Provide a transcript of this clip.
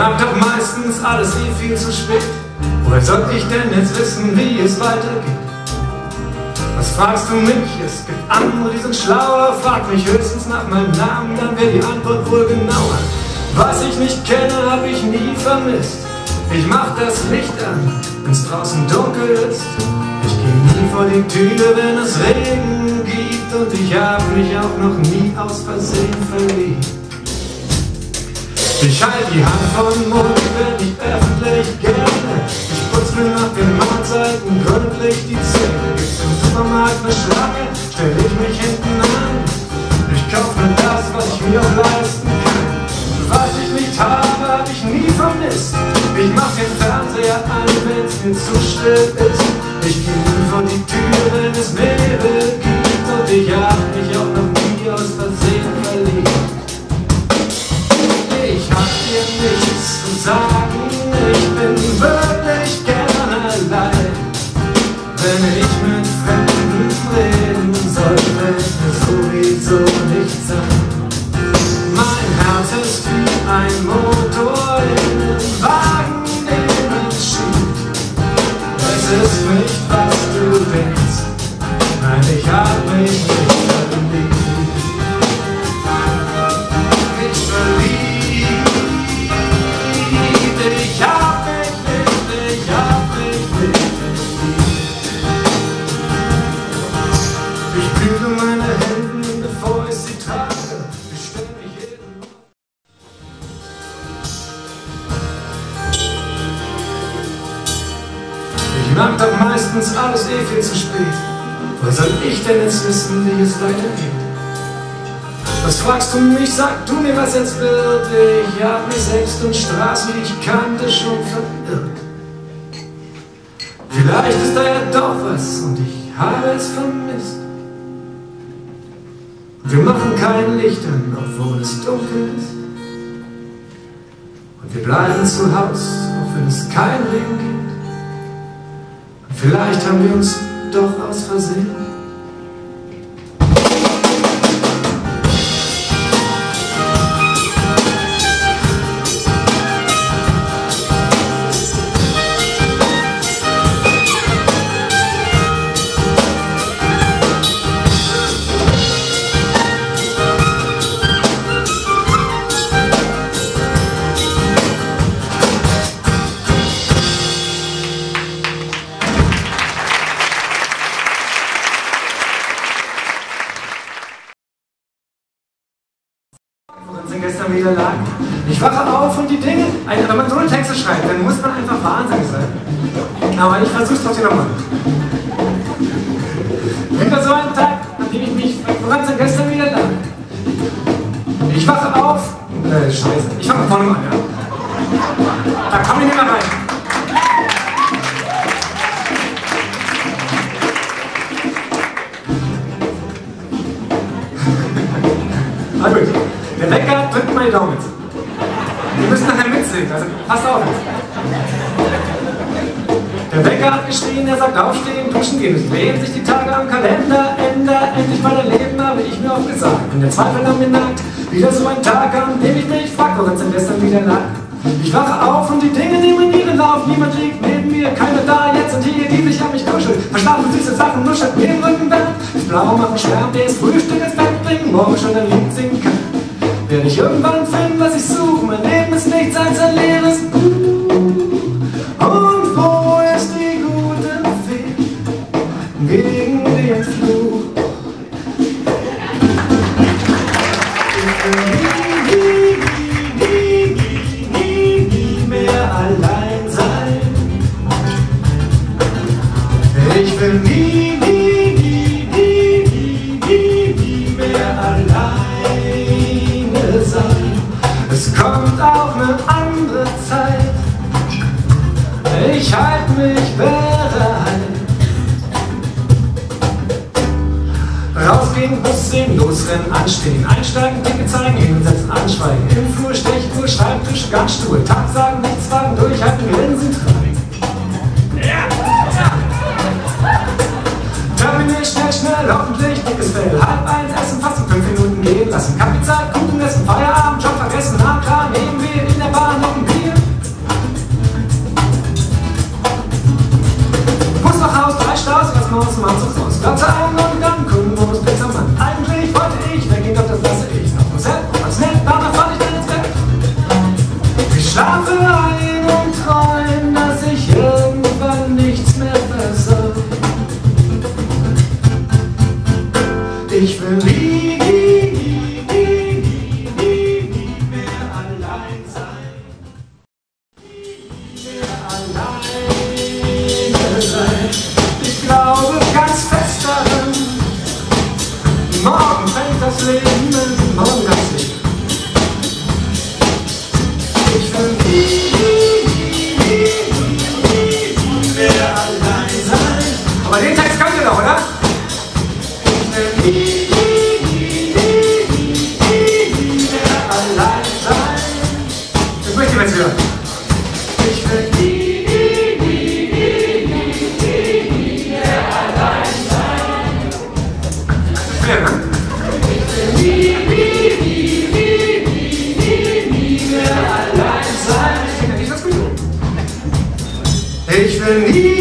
merk doch meistens alles eh viel zu spät. Woher soll ich denn jetzt wissen, wie es weitergeht? Was fragst du mich? Es gibt andere, die sind schlauer. Frag mich höchstens nach meinem Namen, dann wäre die Antwort wohl genauer. Was ich nicht kenne, hab ich nie vermisst. Ich mach das Licht an, wenn's draußen dunkel ist. Ich geh nie vor die Tür, wenn es Regen gibt. Und ich hab mich auch noch nie aus Versehen verliebt. Ich halt die Hand von Mund, wenn ich öffentlich gerne. Ich putz mir nach den Mahlzeiten gründlich die Zähne. Gibt's im Supermarkt eine Schlange, stell ich mich hinten an. Ich kauf mir das, was ich mir auch leisten kann. Was ich nicht habe, hab ich nie vermisst. Ich mach den Fernseher an, wenn's mir zu still ist. Ich geh nie vor die Tür, wenn es Nebel gibt. Und ich hab mich auch nichts Mag doch meistens alles eh viel zu spät. Woher soll ich denn jetzt wissen, wie es weitergeht? Was fragst du mich? Sag du mir, was jetzt wird. Ich hab mich selbst und Straßen, die ich kannte, schon verirrt. Vielleicht ist da ja doch was und ich habe es vermisst. Wir machen kein Licht an, obwohl es dunkel ist. Und wir bleiben zu Haus, auch wenn es kein Regen gibt. Vielleicht haben wir uns doch aus Versehen. Sind gestern wieder lag. Ich wache auf und die Dinge, ein- wenn man so eine Texte schreibt, dann muss man einfach wahnsinnig sein. Aber ich versuch's trotzdem nochmal. Wieder so ein Tag, an dem ich mich woran sind gestern wieder lag. Ich wache auf. Äh, scheiße. Ich fange vorne an, ja. Da komme ich nicht mehr rein. Na gut. Drückt meine Daumen jetzt. Wir müssen nachher mitsingen, also passt auf. Der Wecker hat geschrien, er sagt aufstehen, duschen gehen. Drehen sich die Tage am Kalender, änder endlich weiter leben, habe ich mir auch gesagt. Wenn der Zweifel an mir nagt, wieder so ein Tag, an dem ich mich frag, worin es denn gestern wieder lag. Ich wache auf und die Dinge nehmen ihren Lauf. Niemand liegt neben mir, keiner da, jetzt sind hier, die sich an mich kuscheln. Verschlafen süße Sachen, nuschelt mir im Rücken weg. Das Blau macht einen Schwärm, der das Frühstück ins Bett bringen, morgen schon ein Lied irgendwann finden, was ich suche, mein Leben ist nichts als ein leeres Buch. Und wo ist die gute Fee gegen den Fluch? Ich will nie, Ich halt mich bereit. Rausgehen, Bus sehen, losrennen, anstehen, einsteigen, Ticket zeigen, hinsetzen, anschweigen, im Flur, Stechfuhr, Schreibtisch, ganz Tag sagen, nichts fragen, durchhalten, Grinsen tragen. Ja! Terminal, schnell, schnell, hoffentlich dickes Fell, halb eins essen, fast fünf Minuten gehen lassen, Zeit, Kuchen Stimmen. Nie, nie, nie, nie, nie, nie, nie mehr allein sein. Ich will nie